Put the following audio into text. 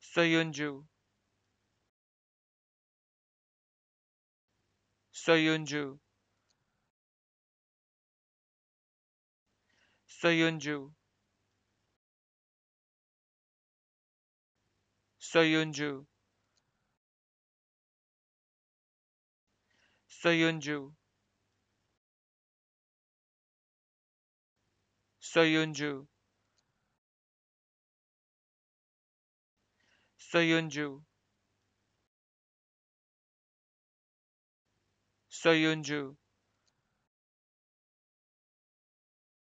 Soyuncu Soyuncu Soyuncu Soyuncu Soyuncu Soyuncu Soyuncu Soyuncu